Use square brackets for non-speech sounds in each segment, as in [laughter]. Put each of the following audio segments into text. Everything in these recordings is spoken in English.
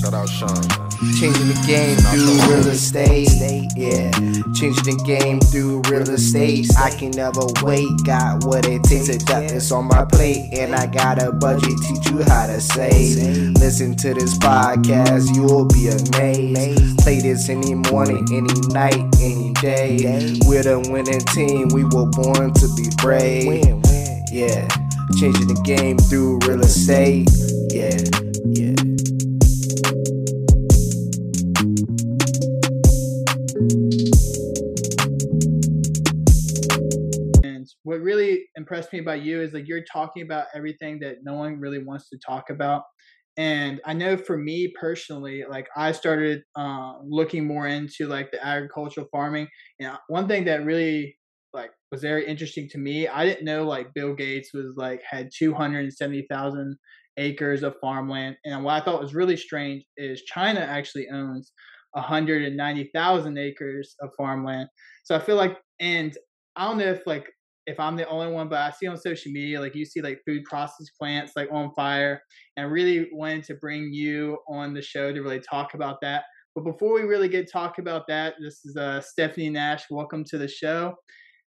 Shout out Sean. Changing the game through real estate. Yeah, changing the game through real estate. I can never wait. Got what it takes to got this on my plate, and I got a budget. Teach you how to save. Listen to this podcast, you'll be amazed. Play this any morning, any night, any day. We're the winning team. We were born to be brave. Yeah, changing the game through real estate. Yeah. What really impressed me about you is like you're talking about everything that no one really wants to talk about. And I know for me personally, like I started uh, looking more into like the agricultural farming. And one thing that really like was very interesting to me, I didn't know like Bill Gates was like had 270,000 acres of farmland. And what I thought was really strange is China actually owns 190,000 acres of farmland. So I feel like, and I don't know if like if I'm the only one, but I see on social media like you see like food process plants like on fire, and I really wanted to bring you on the show to really talk about that. But before we really get talk about that, this is uh, Stephanie Nash. Welcome to the show.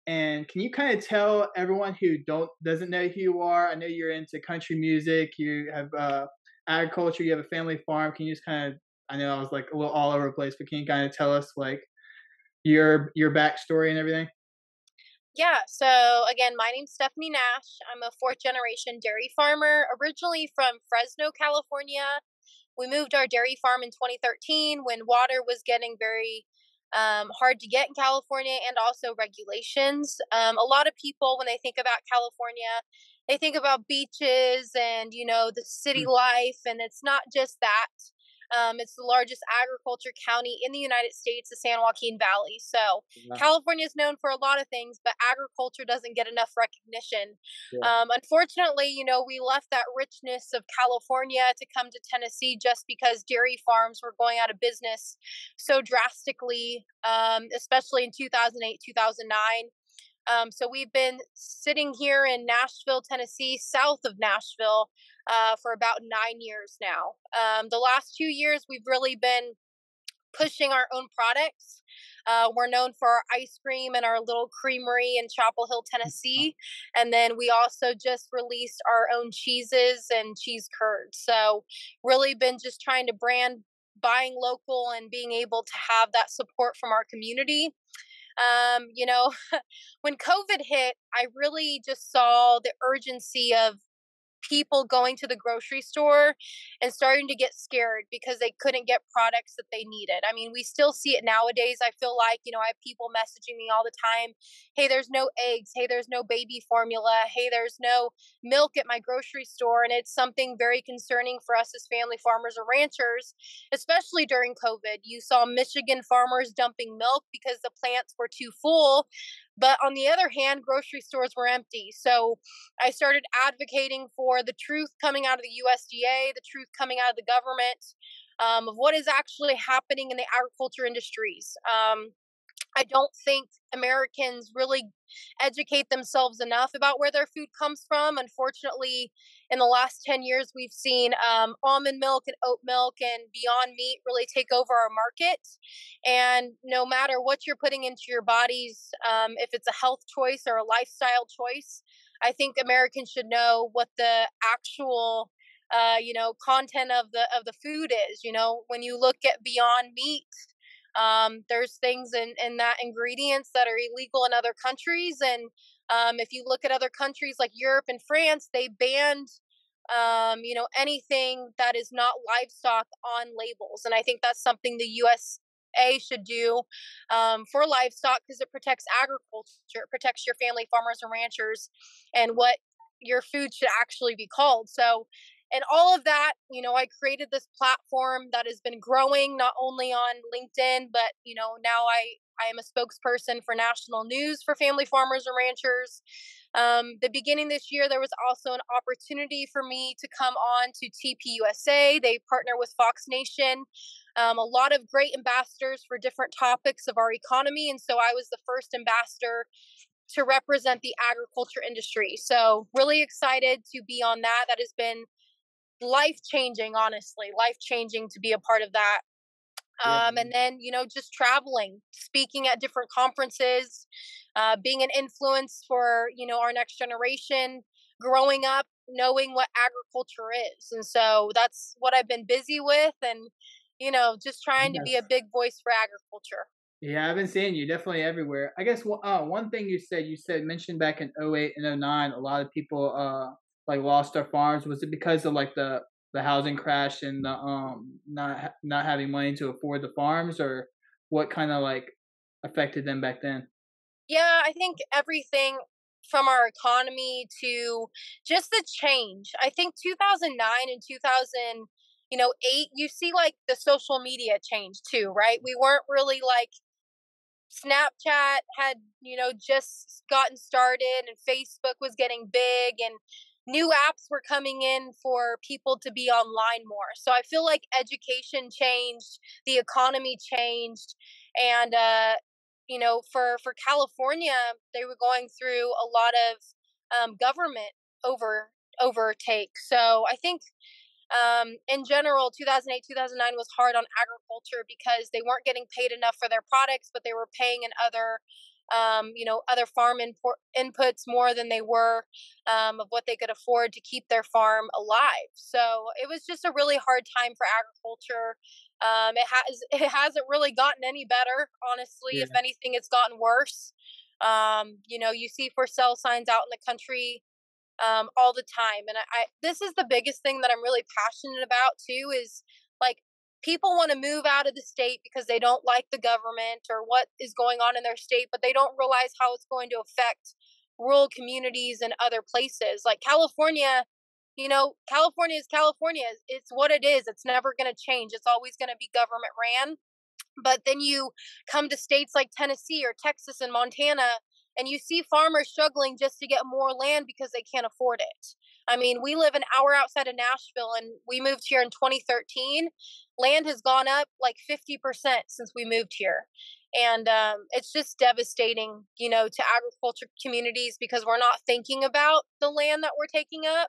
And can you kind of tell everyone who don't doesn't know who you are? I know you're into country music. You have uh, agriculture. You have a family farm. Can you just kind of I know I was like a little all over the place, but can you kind of tell us like your your backstory and everything? Yeah, so again, my name's Stephanie Nash. I'm a fourth generation dairy farmer, originally from Fresno, California. We moved our dairy farm in 2013 when water was getting very um, hard to get in California and also regulations. Um, a lot of people, when they think about California, they think about beaches and, you know, the city mm. life, and it's not just that. Um, it's the largest agriculture county in the United States, the San Joaquin Valley. So yeah. California is known for a lot of things, but agriculture doesn't get enough recognition. Yeah. Um, unfortunately, you know, we left that richness of California to come to Tennessee just because dairy farms were going out of business so drastically, um, especially in 2008, 2009. Um, so we've been sitting here in Nashville, Tennessee, south of Nashville, uh, for about nine years now. Um, the last two years, we've really been pushing our own products. Uh, we're known for our ice cream and our little creamery in Chapel Hill, Tennessee. And then we also just released our own cheeses and cheese curds. So, really been just trying to brand buying local and being able to have that support from our community. Um, you know, [laughs] when COVID hit, I really just saw the urgency of people going to the grocery store and starting to get scared because they couldn't get products that they needed. I mean, we still see it nowadays. I feel like, you know, I have people messaging me all the time hey, there's no eggs. Hey, there's no baby formula. Hey, there's no milk at my grocery store. And it's something very concerning for us as family farmers or ranchers, especially during COVID. You saw Michigan farmers dumping milk because the plants were too full. But on the other hand, grocery stores were empty. So I started advocating for the truth coming out of the USDA, the truth coming out of the government um, of what is actually happening in the agriculture industries. Um, I don't think Americans really educate themselves enough about where their food comes from. Unfortunately, in the last 10 years, we've seen um, almond milk and oat milk and Beyond Meat really take over our market. And no matter what you're putting into your bodies, um, if it's a health choice or a lifestyle choice, I think Americans should know what the actual uh, you know content of the of the food is you know when you look at beyond meat um, there's things in, in that ingredients that are illegal in other countries. And um, if you look at other countries like Europe and France, they banned, um, you know, anything that is not livestock on labels. And I think that's something the USA should do um, for livestock because it protects agriculture, it protects your family farmers and ranchers and what your food should actually be called. So and all of that you know i created this platform that has been growing not only on linkedin but you know now i i am a spokesperson for national news for family farmers and ranchers. Um, the beginning this year there was also an opportunity for me to come on to tpusa they partner with fox nation. Um, a lot of great ambassadors for different topics of our economy and so i was the first ambassador to represent the agriculture industry. So really excited to be on that. That has been life changing, honestly, life changing to be a part of that. Um, and then, you know, just traveling, speaking at different conferences, uh, being an influence for, you know, our next generation, growing up, knowing what agriculture is. And so that's what I've been busy with and, you know, just trying yes. to be a big voice for agriculture. Yeah, I've been seeing you definitely everywhere. I guess uh, one thing you said, you said mentioned back in 08 and 09, a lot of people uh like lost their farms. Was it because of like the the housing crash and the um not not having money to afford the farms, or what kind of like affected them back then? Yeah, I think everything from our economy to just the change. I think 2009 and 2000, you know, 8, you see like the social media change too, right? We weren't really like Snapchat had, you know, just gotten started and Facebook was getting big and new apps were coming in for people to be online more. So I feel like education changed, the economy changed, and uh, you know, for for California, they were going through a lot of um, government over overtake. So I think um, in general, 2008, 2009 was hard on agriculture because they weren't getting paid enough for their products, but they were paying in other um, you know, other farm inputs more than they were um, of what they could afford to keep their farm alive. So it was just a really hard time for agriculture. Um, it has [laughs] it hasn't really gotten any better, honestly. Yeah. If anything, it's gotten worse. Um, you know, you see for sale signs out in the country um, all the time, and I, I this is the biggest thing that I'm really passionate about too. Is like people want to move out of the state because they don't like the government or what is going on in their state, but they don't realize how it's going to affect rural communities and other places. Like California, you know, California is California. It's what it is. It's never going to change. It's always going to be government ran. But then you come to states like Tennessee or Texas and Montana, and you see farmers struggling just to get more land because they can't afford it. I mean, we live an hour outside of Nashville and we moved here in 2013. Land has gone up like 50% since we moved here. And um, it's just devastating, you know, to agriculture communities because we're not thinking about the land that we're taking up.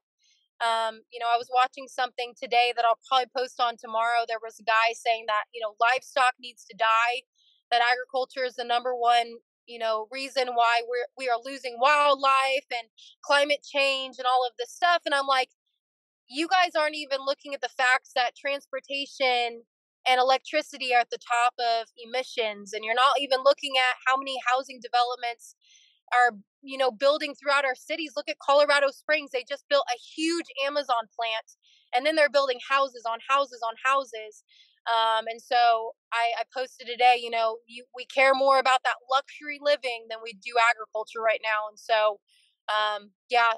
Um, you know, I was watching something today that I'll probably post on tomorrow. There was a guy saying that, you know, livestock needs to die, that agriculture is the number one you know reason why we're we are losing wildlife and climate change and all of this stuff and i'm like you guys aren't even looking at the facts that transportation and electricity are at the top of emissions and you're not even looking at how many housing developments are you know building throughout our cities. Look at colorado springs they just built a huge amazon plant and then they're building houses on houses on houses um, and so I, I posted today, you know, you, we care more about that luxury living than we do agriculture right now. And so, um, yeah,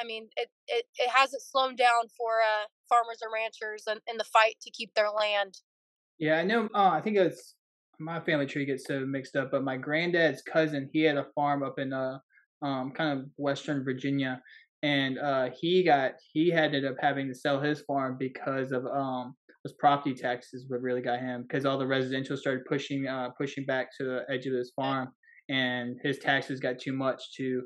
I mean, it, it, it hasn't slowed down for uh, farmers or ranchers in, in the fight to keep their land. Yeah, I know. Uh, I think it's my family tree gets so mixed up, but my granddad's cousin, he had a farm up in uh, um, kind of Western Virginia, and uh, he got he ended up having to sell his farm because of um, property taxes what really got him because all the residential started pushing uh, pushing back to the edge of his farm, and his taxes got too much to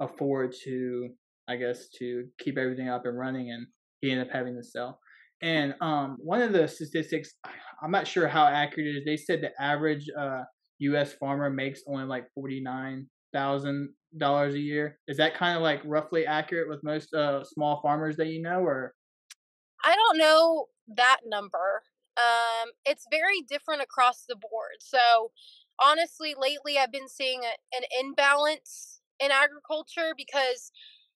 afford to I guess to keep everything up and running, and he ended up having to sell. And um, one of the statistics, I'm not sure how accurate it is. They said the average uh, U.S. farmer makes only like forty nine thousand dollars a year. Is that kind of like roughly accurate with most uh, small farmers that you know, or? I don't know that number. Um, it's very different across the board. So, honestly, lately I've been seeing a, an imbalance in agriculture because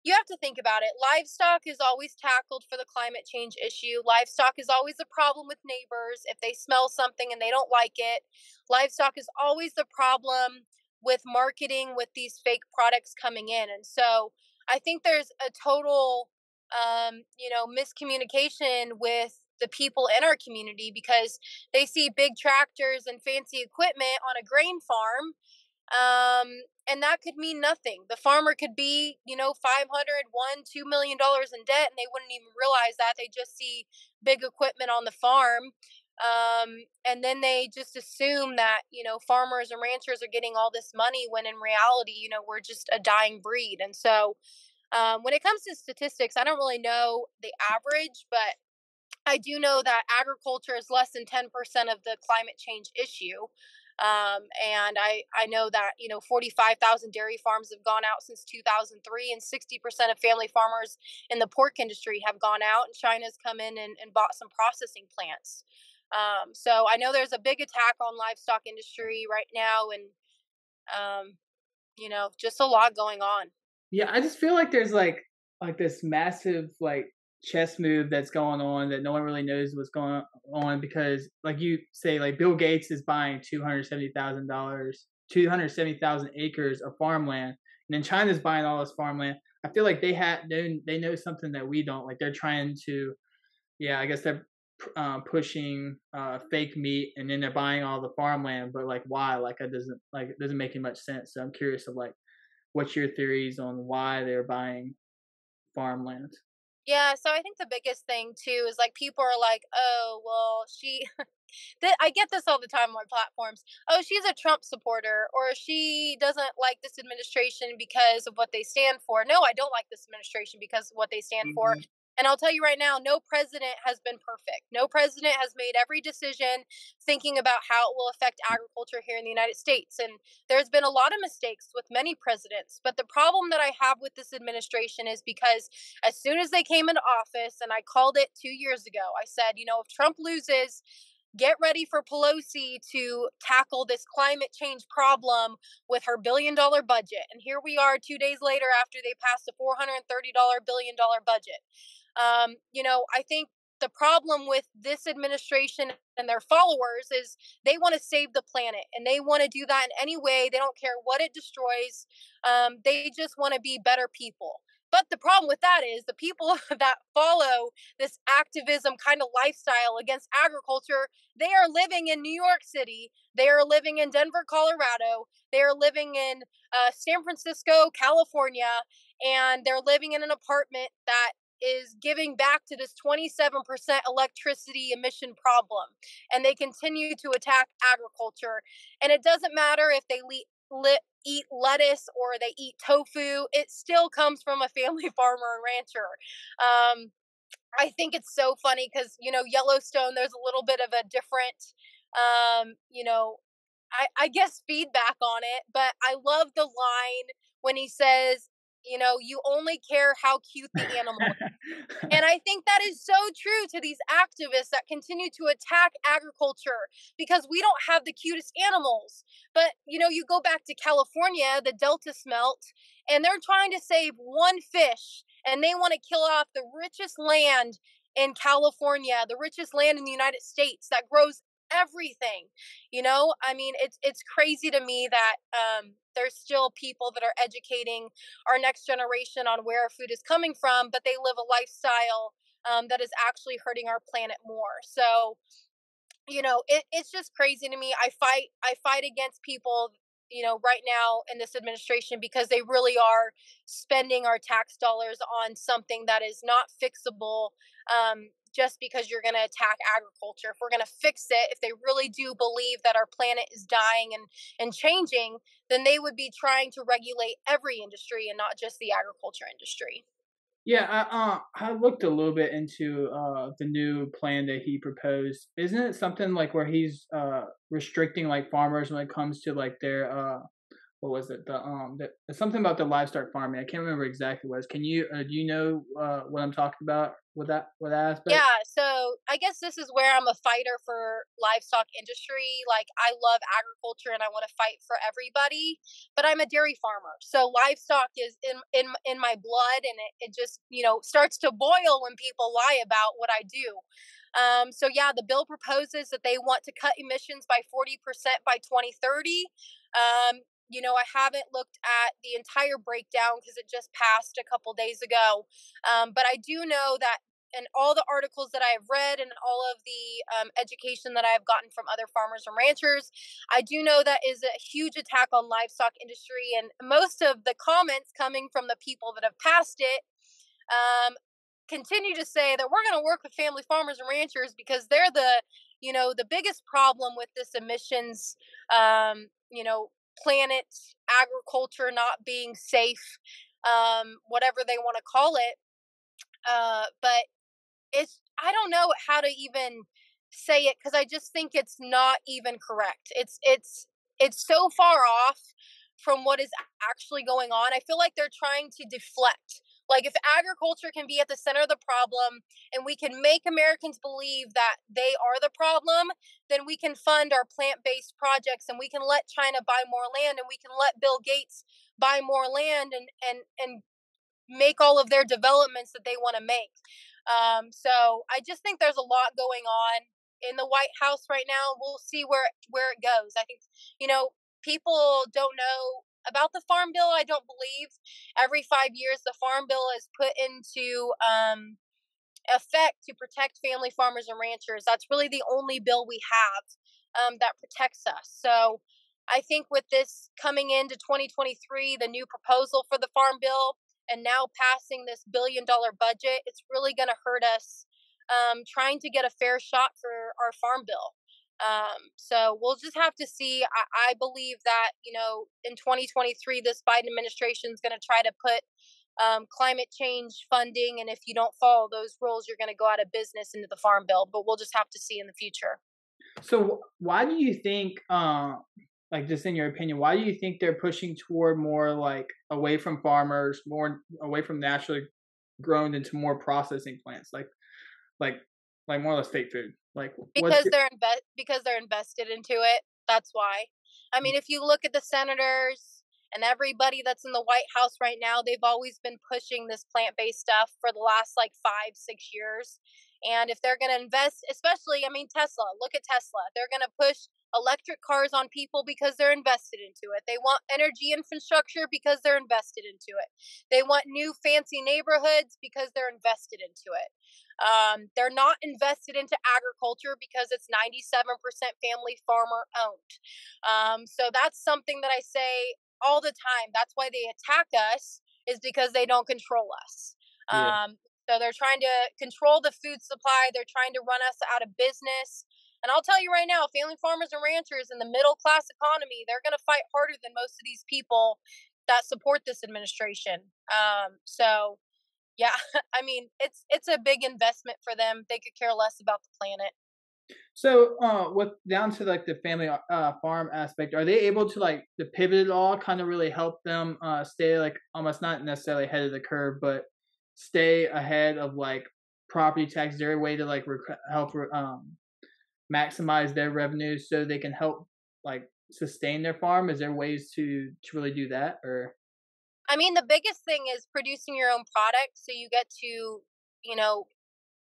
you have to think about it. Livestock is always tackled for the climate change issue. Livestock is always a problem with neighbors if they smell something and they don't like it. Livestock is always the problem with marketing with these fake products coming in. And so I think there's a total um, you know, miscommunication with the people in our community because they see big tractors and fancy equipment on a grain farm um, and that could mean nothing the farmer could be you know 500 1 2 million dollars in debt and they wouldn't even realize that they just see big equipment on the farm um, and then they just assume that you know farmers and ranchers are getting all this money when in reality you know we're just a dying breed and so um, when it comes to statistics i don't really know the average but I do know that agriculture is less than 10% of the climate change issue. Um, and I, I know that, you know, 45,000 dairy farms have gone out since 2003 and 60% of family farmers in the pork industry have gone out and China's come in and, and bought some processing plants. Um, so I know there's a big attack on livestock industry right now and, um, you know, just a lot going on. Yeah. I just feel like there's like, like this massive, like chess move that's going on that no one really knows what's going on because like you say like bill gates is buying $270000 270000 acres of farmland and then china's buying all this farmland i feel like they had they know something that we don't like they're trying to yeah i guess they're uh, pushing uh, fake meat and then they're buying all the farmland but like why like it doesn't like it doesn't make any much sense so i'm curious of like what's your theories on why they're buying farmland yeah, so I think the biggest thing too is like people are like, "Oh, well, she [laughs] I get this all the time on platforms. Oh, she's a Trump supporter or she doesn't like this administration because of what they stand for." No, I don't like this administration because of what they stand mm-hmm. for. And I'll tell you right now, no president has been perfect. No president has made every decision thinking about how it will affect agriculture here in the United States. And there's been a lot of mistakes with many presidents. But the problem that I have with this administration is because as soon as they came into office, and I called it two years ago, I said, you know, if Trump loses, get ready for Pelosi to tackle this climate change problem with her billion dollar budget. And here we are 2 days later after they passed a $430 billion budget. Um, you know, I think the problem with this administration and their followers is they want to save the planet and they want to do that in any way. They don't care what it destroys. Um, they just want to be better people. But the problem with that is the people [laughs] that follow this activism kind of lifestyle against agriculture, they are living in New York City, they are living in Denver, Colorado, they are living in uh, San Francisco, California, and they're living in an apartment that is giving back to this 27% electricity emission problem. And they continue to attack agriculture. And it doesn't matter if they le- eat lettuce or they eat tofu, it still comes from a family [laughs] farmer and rancher. Um, I think it's so funny because, you know, Yellowstone, there's a little bit of a different, um, you know, I, I guess feedback on it, but I love the line when he says, you know, you only care how cute the animal is. and [laughs] I think that is so true to these activists that continue to attack agriculture because we don't have the cutest animals. But, you know, you go back to California, the Delta smelt, and they're trying to save one fish and they want to kill off the richest land in California, the richest land in the United States that grows everything you know? I mean it's it's crazy to me that um there's still people that are educating our next generation on where our food is coming from but they live a lifestyle um, that is actually hurting our planet more. So you know it, it's just crazy to me. I fight i fight against people you know right now in this administration because they really are spending our tax dollars on something that is not fixable um, just because you're going to attack agriculture. If we're going to fix it, if they really do believe that our planet is dying and, and changing, then they would be trying to regulate every industry and not just the agriculture industry. Yeah, I, uh, I looked a little bit into uh, the new plan that he proposed. Isn't it something like where he's uh, restricting like farmers when it comes to like their uh, what was it? The um, the, something about the livestock farming. I can't remember exactly what it was. Can you uh, do you know uh, what I'm talking about with that with that aspect? Yeah. So I guess this is where I'm a fighter for livestock industry. Like I love agriculture and I want to fight for everybody, but I'm a dairy farmer, so livestock is in in in my blood, and it, it just you know starts to boil when people lie about what I do. Um, so yeah, the bill proposes that they want to cut emissions by 40% by 2030. Um, you know, I haven't looked at the entire breakdown because it just passed a couple days ago. Um, but I do know that in all the articles that I've read and all of the um, education that I've gotten from other farmers and ranchers, I do know that is a huge attack on livestock industry. And most of the comments coming from the people that have passed it um, continue to say that we're going to work with family farmers and ranchers because they're the you know the biggest problem with this emissions um, you know planet, agriculture not being safe, um, whatever they want to call it. Uh, but it's I don't know how to even say it because I just think it's not even correct. It's it's it's so far off from what is actually going on. I feel like they're trying to deflect. Like if agriculture can be at the center of the problem and we can make Americans believe that they are the problem, then we can fund our plant-based projects and we can let China buy more land and we can let Bill Gates buy more land and and and make all of their developments that they want to make. Um, so I just think there's a lot going on in the White House right now. We'll see where where it goes. I think you know people don't know about the farm bill. I don't believe every five years the farm bill is put into um, effect to protect family farmers and ranchers. That's really the only bill we have um, that protects us. So I think with this coming into 2023, the new proposal for the farm bill and now passing this billion dollar budget, it's really going to hurt us um, trying to get a fair shot for our farm bill. Um, so we'll just have to see. I, I believe that, you know, in 2023, this Biden administration is going to try to put um, climate change funding. And if you don't follow those rules, you're going to go out of business into the farm bill. But we'll just have to see in the future. So, why do you think uh, like just in your opinion why do you think they're pushing toward more like away from farmers more away from naturally grown into more processing plants like like like more or less fake food like because they're inve- because they're invested into it that's why. I mean if you look at the senators and everybody that's in the white house right now they've always been pushing this plant-based stuff for the last like five six years and if they're going to invest especially i mean tesla look at tesla they're going to push electric cars on people because they're invested into it. They want energy infrastructure because they're invested into it. They want new fancy neighborhoods because they're invested into it. Um, they're not invested into agriculture because it's 97% family farmer owned. Um, so that's something that I say all the time. That's why they attack us, is because they don't control us. Yeah. Um, so they're trying to control the food supply. They're trying to run us out of business. And I'll tell you right now, family farmers and ranchers in the middle class economy, they're going to fight harder than most of these people that support this administration. Um, so, yeah, [laughs] I mean, it's it's a big investment for them. They could care less about the planet. So, uh, with down to like the family uh, farm aspect, are they able to like to pivot at all? Kind of really help them uh, stay like almost not necessarily ahead of the curve, but stay ahead of like property tax. Is there a way to like rec- help um, maximize their revenues so they can help like sustain their farm? Is there ways to to really do that or? I mean, the biggest thing is producing your own product so you get to, you know,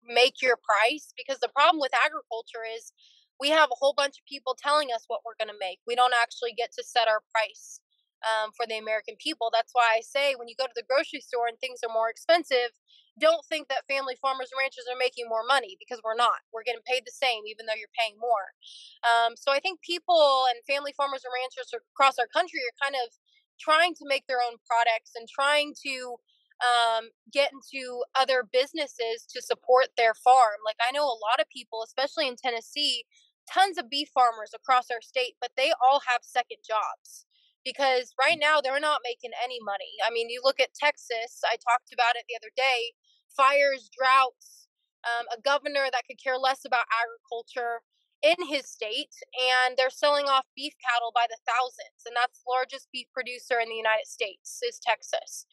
make your price because the problem with agriculture is we have a whole bunch of people telling us what we're going to make. We don't actually get to set our price um, for the American people. That's why I say when you go to the grocery store and things are more expensive, don't think that family farmers and ranchers are making more money because we're not. We're getting paid the same, even though you're paying more. Um, so I think people and family farmers and ranchers across our country are kind of trying to make their own products and trying to um, get into other businesses to support their farm. Like I know a lot of people, especially in Tennessee, tons of beef farmers across our state, but they all have second jobs because right now they're not making any money. I mean, you look at Texas, I talked about it the other day fires, droughts, um, a governor that could care less about agriculture in his state, and they're selling off beef cattle by the thousands. And that's the largest beef producer in the United States, is Texas.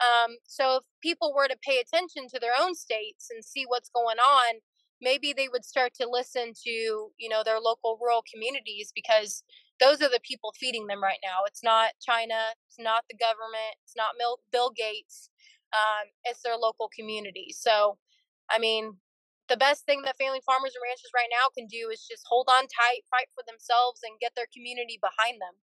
Um, so if people were to pay attention to their own states and see what's going on, maybe they would start to listen to you know their local rural communities because those are the people feeding them right now. It's not China, it's not the government, it's not Bill Gates, um, it's their local community. So, I mean, the best thing that family farmers and ranchers right now can do is just hold on tight, fight for themselves, and get their community behind them.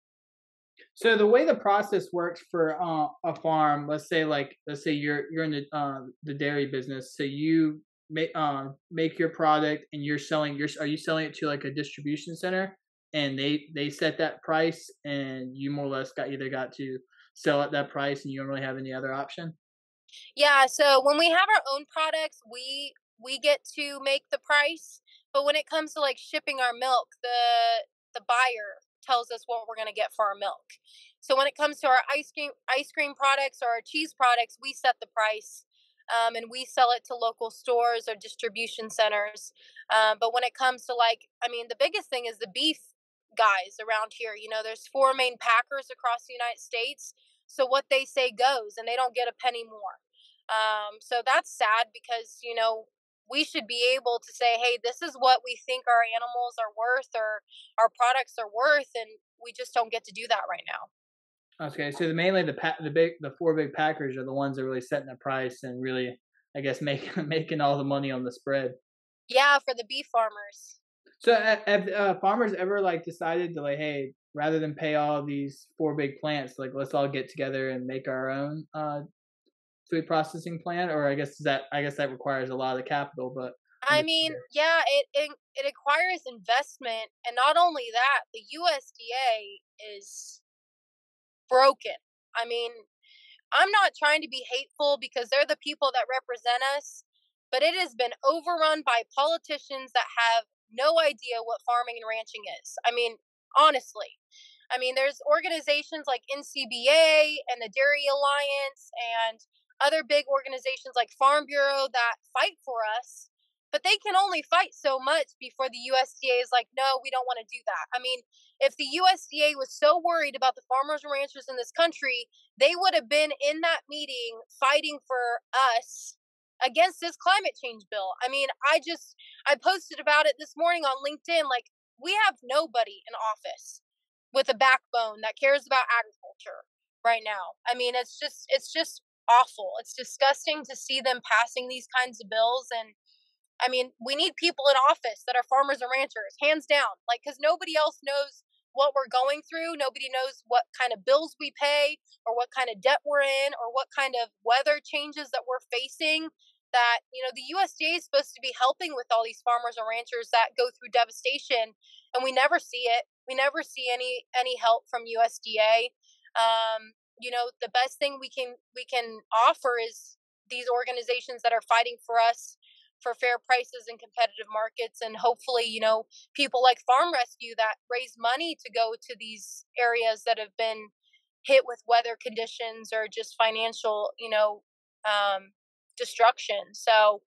So the way the process works for uh, a farm, let's say like let's say you're you're in the uh, the dairy business, so you make uh, make your product and you're selling. You're are you selling it to like a distribution center, and they they set that price, and you more or less got either got to sell at that price, and you don't really have any other option. Yeah, so when we have our own products, we we get to make the price, but when it comes to like shipping our milk, the the buyer tells us what we're going to get for our milk. So when it comes to our ice cream ice cream products or our cheese products, we set the price. um, and we sell it to local stores or distribution centers. Um, but when it comes to like, I mean, the biggest thing is the beef guys around here. You know, there's four main packers across the United States. So what they say goes, and they don't get a penny more. Um, so that's sad because, you know, we should be able to say, hey, this is what we think our animals are worth or our products are worth. And we just don't get to do that right now. Okay, so the, mainly the pa- the big the four big packers are the ones that are really setting the price and really, I guess, making [laughs] making all the money on the spread. Yeah, for the beef farmers. So have uh, farmers ever like decided to like, hey, rather than pay all these four big plants, like let's all get together and make our own uh, food processing plant? Or I guess that I guess that requires a lot of capital, but I mean, yeah, it, it it requires investment, and not only that, the USDA is broken. I mean, I'm not trying to be hateful because they're the people that represent us, but it has been overrun by politicians that have no idea what farming and ranching is. I mean, honestly. I mean, there's organizations like NCBA and the Dairy Alliance and other big organizations like Farm Bureau that fight for us but they can only fight so much before the USDA is like, no, we don't want to do that. I mean, if the USDA was so worried about the farmers and ranchers in this country, they would have been in that meeting fighting for us against this climate change bill. I mean, I just I posted about it this morning on LinkedIn like we have nobody in office with a backbone that cares about agriculture right now. I mean, it's just it's just awful. It's disgusting to see them passing these kinds of bills and I mean, we need people in office that are farmers and ranchers, hands down. Like, because nobody else knows what we're going through. Nobody knows what kind of bills we pay, or what kind of debt we're in, or what kind of weather changes that we're facing. That, you know, the USDA is supposed to be helping with all these farmers and ranchers that go through devastation, and we never see it. We never see any any help from USDA. Um, you know, the best thing we can we can offer is these organizations that are fighting for us for fair prices and competitive markets and hopefully you know people like farm rescue that raise money to go to these areas that have been hit with weather conditions or just financial you know um, destruction. So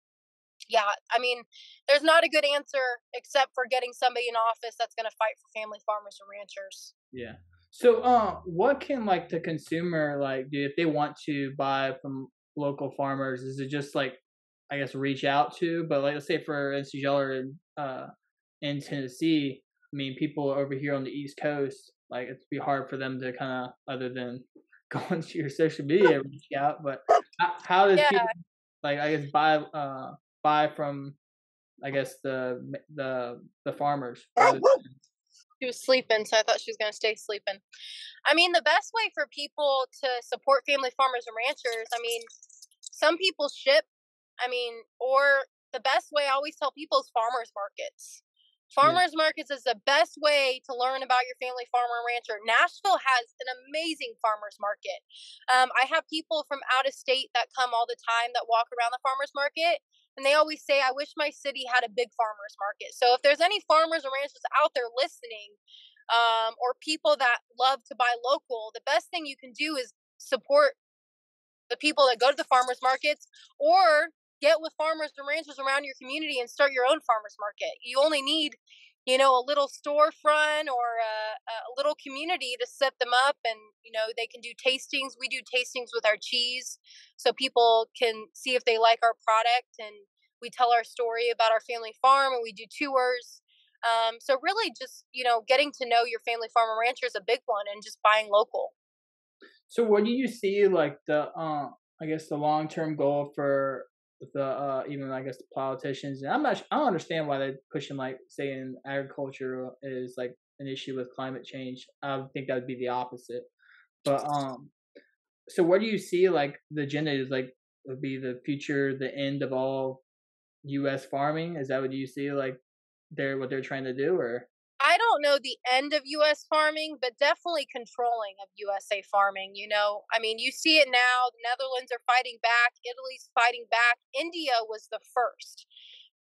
yeah i mean there's not a good answer except for getting somebody in office that's going to fight for family farmers and ranchers. Yeah. So uh, what can like the consumer like do if they want to buy from local farmers? Is it just like I guess reach out to. But like let's say for NC Jeller in uh, in Tennessee, I mean people over here on the East Coast, like it'd be hard for them to kind of other than [laughs] going to your social media reach out. But how, how does yeah. people like I guess buy uh buy from I guess the the the farmers. [laughs] She was sleeping, so I thought she was gonna stay sleeping. I mean, the best way for people to support family farmers and ranchers, I mean, some people ship I mean, or the best way I always tell people is farmers markets. Farmers yeah. markets is the best way to learn about your family farmer and rancher. Nashville has an amazing farmers market. Um, I have people from out of state that come all the time that walk around the farmers market, and they always say, "I wish my city had a big farmers market." So if there's any farmers and ranchers out there listening, um, or people that love to buy local, the best thing you can do is support the people that go to the farmers markets or get with farmers and ranchers around your community and start your own farmers market. You only need, you know, a little storefront or a, a, little community to set them up, and you know they can do tastings. We do tastings with our cheese, so people can see if they like our product, and we tell our story about our family farm, and we do tours. Um, so really, just you know, getting to know your family farm and rancher is a big one, and just buying local. So, what do you see like the, uh, I guess, the long term goal for the uh, even I guess the politicians. And I'm not. I don't understand why they're pushing like saying agriculture is like an issue with climate change. I would think that would be the opposite. But um, so what do you see like the agenda is like would be the future, the end of all U.S. farming? Is that what you see like they're what they're trying to do, or? I don't know the end of US farming, but definitely controlling of USA farming. You know, I mean, you see it now. The Netherlands are fighting back, Italy's fighting back. India was the first.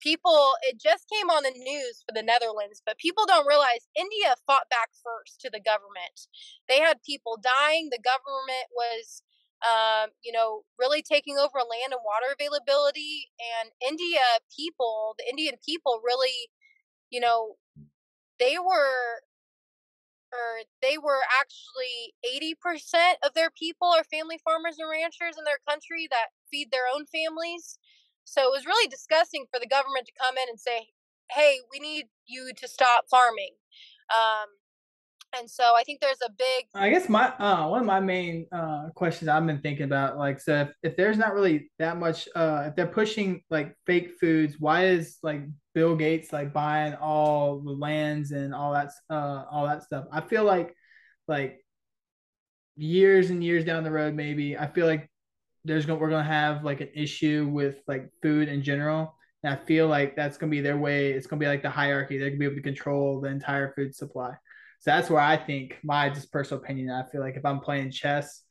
People, it just came on the news for the Netherlands, but people don't realize India fought back first to the government. They had people dying. The government was um, you know, really taking over land and water availability. And India people, the Indian people really, you know, they were or they were actually 80% of their people are family farmers and ranchers in their country that feed their own families. So it was really disgusting for the government to come in and say, hey, we need you to stop farming. Um, and so I think there's a big. I guess my uh, one of my main uh, questions I've been thinking about, like, so if, if there's not really that much, uh, if they're pushing like fake foods, why is like Bill Gates like buying all the lands and all that, uh, all that stuff? I feel like, like, years and years down the road, maybe I feel like there's gonna we're gonna have like an issue with like food in general. And I feel like that's gonna be their way. It's gonna be like the hierarchy. They're gonna be able to control the entire food supply. So that's where I think my just personal opinion. I feel like if I'm playing chess,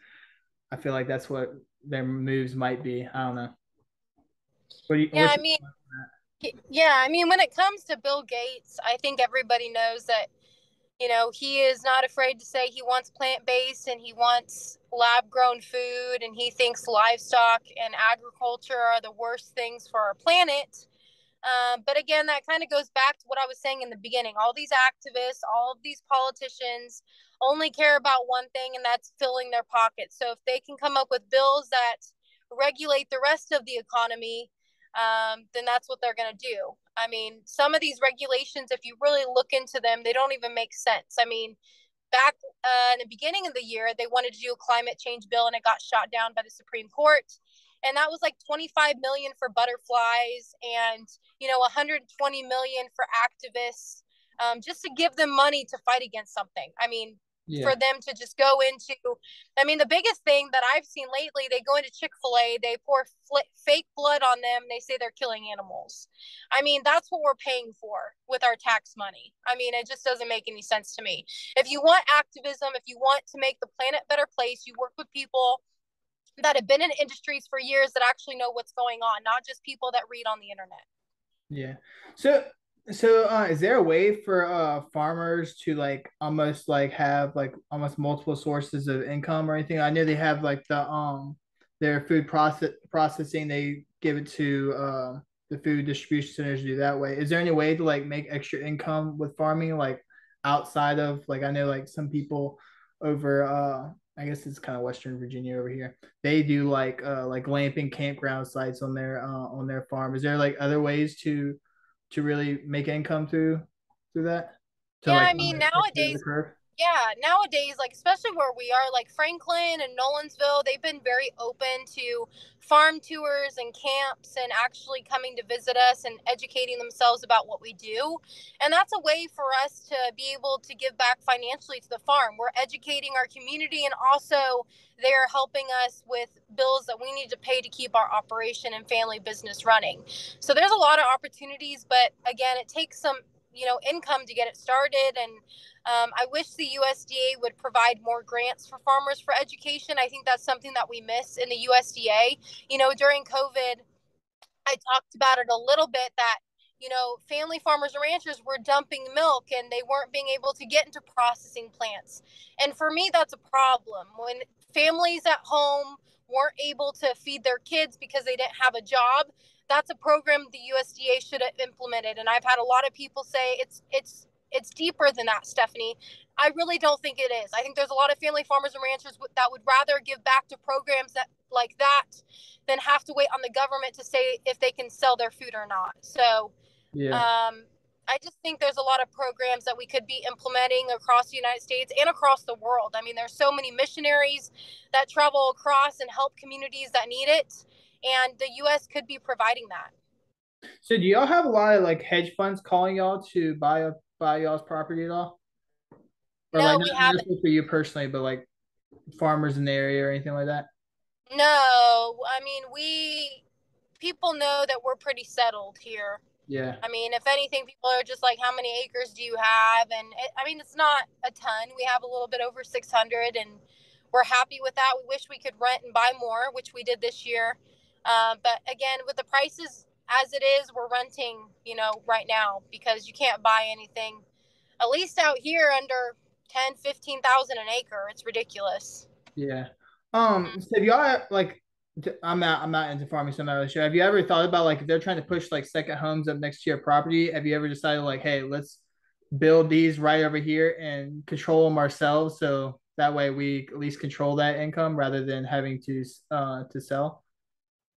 I feel like that's what their moves might be. I don't know. What do you, yeah, I mean, yeah, I mean, when it comes to Bill Gates, I think everybody knows that, you know, he is not afraid to say he wants plant based and he wants lab grown food and he thinks livestock and agriculture are the worst things for our planet. Um, but again, that kind of goes back to what I was saying in the beginning. All these activists, all of these politicians only care about one thing, and that's filling their pockets. So if they can come up with bills that regulate the rest of the economy, um, then that's what they're going to do. I mean, some of these regulations, if you really look into them, they don't even make sense. I mean, back uh, in the beginning of the year, they wanted to do a climate change bill and it got shot down by the Supreme Court and that was like 25 million for butterflies and you know 120 million for activists um, just to give them money to fight against something i mean yeah. for them to just go into i mean the biggest thing that i've seen lately they go into chick-fil-a they pour fl- fake blood on them they say they're killing animals i mean that's what we're paying for with our tax money i mean it just doesn't make any sense to me if you want activism if you want to make the planet a better place you work with people that have been in industries for years that actually know what's going on, not just people that read on the internet. Yeah. So so uh, is there a way for uh farmers to like almost like have like almost multiple sources of income or anything? I know they have like the um their food process processing they give it to uh, the food distribution centers to do that way. Is there any way to like make extra income with farming like outside of like I know like some people over uh I guess it's kind of Western Virginia over here. They do like uh like glamping campground sites on their uh on their farm. Is there like other ways to to really make income through through that? To, yeah, like, I mean nowadays yeah nowadays like especially where we are like franklin and nolensville they've been very open to farm tours and camps and actually coming to visit us and educating themselves about what we do. And that's a way for us to be able to give back financially to the farm. We're educating our community and also they're helping us with bills that we need to pay to keep our operation and family business running. So there's a lot of opportunities but again it takes some you know income to get it started and um, i wish the usda would provide more grants for farmers for education. I think that's something that we miss in the usda you know during covid i talked about it a little bit that you know family farmers and ranchers were dumping milk and they weren't being able to get into processing plants. And for me that's a problem. When families at home weren't able to feed their kids because they didn't have a job that's a program the USDA should have implemented. And I've had a lot of people say it's it's it's deeper than that, Stephanie. I really don't think it is. I think there's a lot of family farmers and ranchers that would rather give back to programs that like that than have to wait on the government to say if they can sell their food or not. So, yeah. um, I just think there's a lot of programs that we could be implementing across the United States and across the world. I mean, there's so many missionaries that travel across and help communities that need it and the U.S. could be providing that. So, do y'all have a lot of like hedge funds calling y'all to buy a buy y'all's property at all? Or no, like, we haven't. For you personally, but like farmers in the area or anything like that. No, I mean we people know that we're pretty settled here. Yeah. I mean, if anything, people are just like, "How many acres do you have?" And it, I mean, it's not a ton. We have a little bit over six hundred, and we're happy with that. We wish we could rent and buy more, which we did this year. Um, but again, with the prices as it is, we're renting, you know, right now because you can't buy anything, at least out here under 10, 15,000 an acre. It's ridiculous. Yeah. Um, so have y'all like I'm not I'm not into farming, so I'm not really sure. Have you ever thought about like if they're trying to push like second homes up next to your property? Have you ever decided like, hey, let's build these right over here and control them ourselves, so that way we at least control that income rather than having to uh to sell?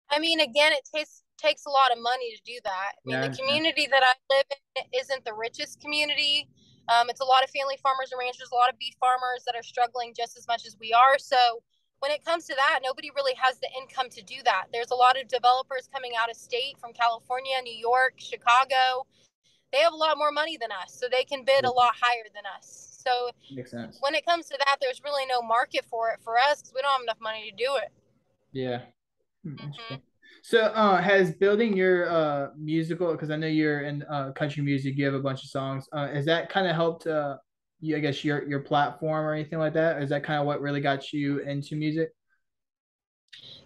I mean, again, it takes takes a lot of money to do that. I mean, yeah, the community that I live in isn't the richest community. Um, it's a lot of family farmers and ranchers, a lot of beef farmers that are struggling just as much as we are. So when it comes to that, nobody really has the income to do that. There's a lot of developers coming out of state from California, New York, Chicago. They have a lot more money than us, so they can bid a lot higher than us. So when it comes to that, there's really no market for it for us because we don't have enough money to do it. Yeah. Hmm, mm-hmm. So, uh, has building your uh musical because I know you're in uh country music, you have a bunch of songs. Uh, has that kind of helped uh you, I guess your your platform or anything like that? Or is that kind of what really got you into music?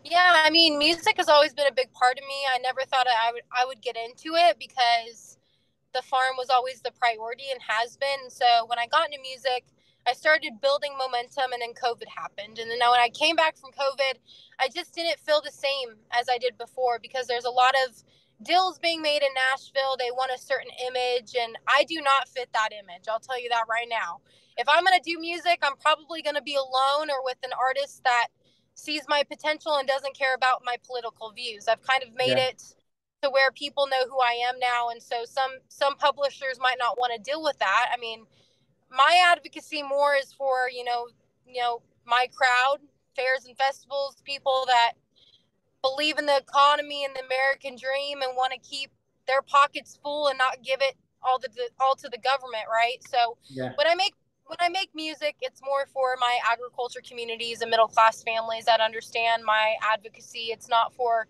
Yeah, I mean, music has always been a big part of me. I never thought I would I would get into it because the farm was always the priority and has been. So when I got into music, I started building momentum and then COVID happened. And then when I came back from COVID, I just didn't feel the same as I did before because there's a lot of deals being made in Nashville. They want a certain image, and I do not fit that image. I'll tell you that right now. If I'm going to do music, I'm probably going to be alone or with an artist that sees my potential and doesn't care about my political views. I've kind of made yeah. it to where people know who I am now, and so some some publishers might not want to deal with that. I mean, my advocacy more is for you know you know my crowd, fairs and festivals, people that believe in the economy and the American dream and want to keep their pockets full and not give it all the all to the government, right? So yeah. when I make when I make music, it's more for my agriculture communities and middle class families that understand my advocacy. It's not for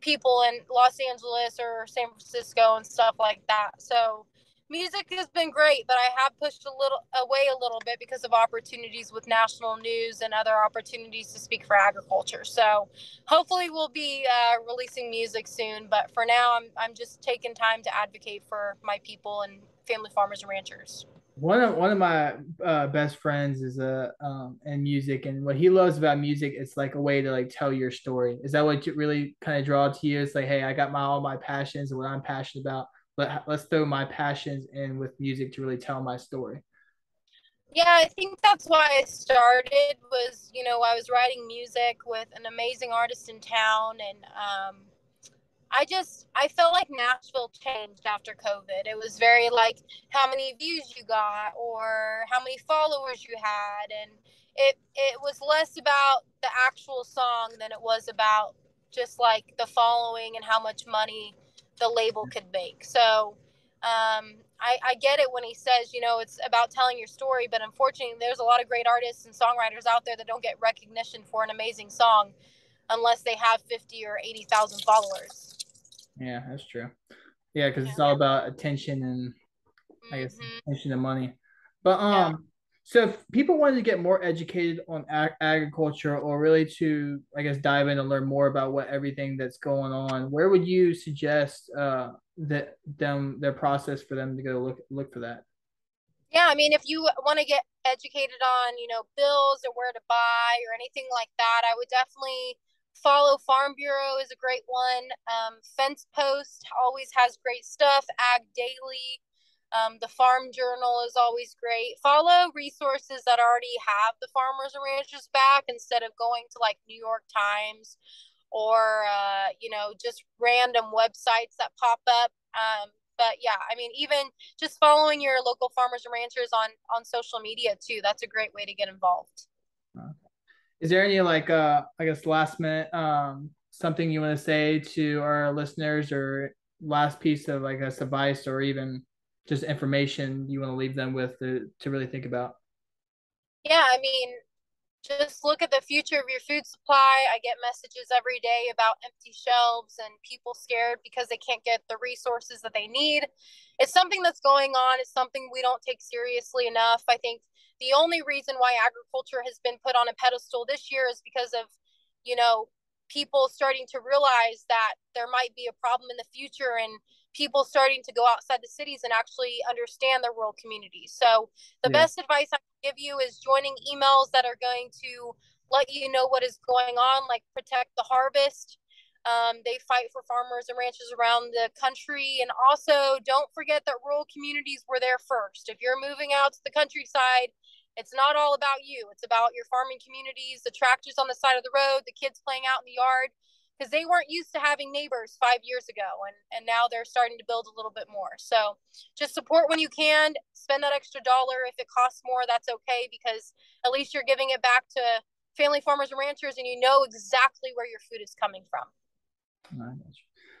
people in Los Angeles or San Francisco and stuff like that. So music has been great, but I have pushed a little away a little bit because of opportunities with national news and other opportunities to speak for agriculture. So hopefully we'll be uh, releasing music soon. But for now, I'm I'm just taking time to advocate for my people and family farmers and ranchers. One of one of my uh, best friends is a uh, um, in music, and what he loves about music, it's like a way to like tell your story. Is that what you really kind of draw to you? It's like, hey, I got my all my passions and what I'm passionate about let, let's throw my passions in with music to really tell my story. Yeah i think that's why i started was you know i was writing music with an amazing artist in town and um, i just i felt like nashville changed after covid. It was very like how many views you got or how many followers you had. And it it was less about the actual song than it was about just like the following and how much money the label could make. So um, I, I get it when he says, you know, it's about telling your story, but unfortunately, there's a lot of great artists and songwriters out there that don't get recognition for an amazing song unless they have 50 or 80,000 followers. Yeah, that's true. Yeah, because yeah. it's all about attention and I guess mm-hmm. attention and money. But um, so if people wanted to get more educated on ag- agriculture or really to, I guess, dive in and learn more about what everything that's going on, where would you suggest uh, that them their process for them to go look look for that? Yeah, I mean, if you want to get educated on, you know, bills or where to buy or anything like that, I would definitely follow Farm Bureau is a great one. Um, Fence Post always has great stuff. Ag Daily um, the Farm Journal is always great. Follow resources that already have the farmers and ranchers back instead of going to like New York Times or, uh, you know, just random websites that pop up. Um, but yeah, I mean, even just following your local farmers and ranchers on on social media too. That's a great way to get involved. Is there any like uh I guess last minute um something you want to say to our listeners or last piece of like guess advice or even just information you want to leave them with to, to really think about? Yeah, I mean, just look at the future of your food supply. I get messages every day about empty shelves and people scared because they can't get the resources that they need. It's something that's going on. It's something we don't take seriously enough. I think the only reason why agriculture has been put on a pedestal this year is because of, you know, people starting to realize that there might be a problem in the future and people starting to go outside the cities and actually understand their rural communities. So the yeah. best advice I can give you is joining emails that are going to let you know what is going on, like protect the harvest. Um, they fight for farmers and ranchers around the country. And also, don't forget that rural communities were there first. If you're moving out to the countryside, it's not all about you. It's about your farming communities, the tractors on the side of the road, the kids playing out in the yard, because they weren't used to having neighbors five years ago. And, and now they're starting to build a little bit more. So just support when you can, spend that extra dollar. If it costs more, that's okay, because at least you're giving it back to family farmers and ranchers and you know exactly where your food is coming from.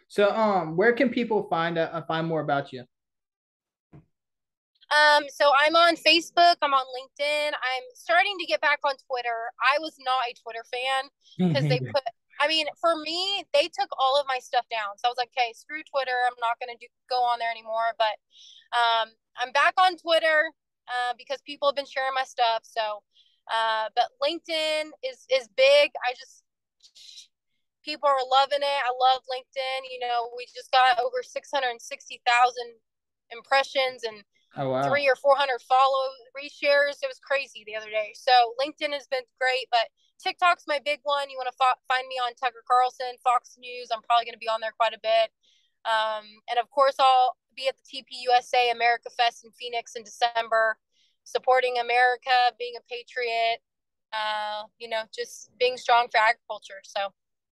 So, um, where can people find uh, find more about you? Um, so I'm on Facebook. I'm on LinkedIn. I'm starting to get back on Twitter. I was not a Twitter fan because they [laughs] put. I mean, for me, they took all of my stuff down. So I was like, okay, screw Twitter. I'm not gonna do go on there anymore. But um, I'm back on Twitter uh, because people have been sharing my stuff. So, uh, but LinkedIn is is big. I just people are loving it. I love LinkedIn. You know, we just got over 660,000 impressions and oh, wow. three or 400 follow reshares. It was crazy the other day. So LinkedIn has been great, but TikTok's my big one. You want to fo- find me on Tucker Carlson, Fox News. I'm probably going to be on there quite a bit. Um, and of course, I'll be at the TPUSA America Fest in Phoenix in December, supporting America, being a patriot, uh, you know, just being strong for agriculture. So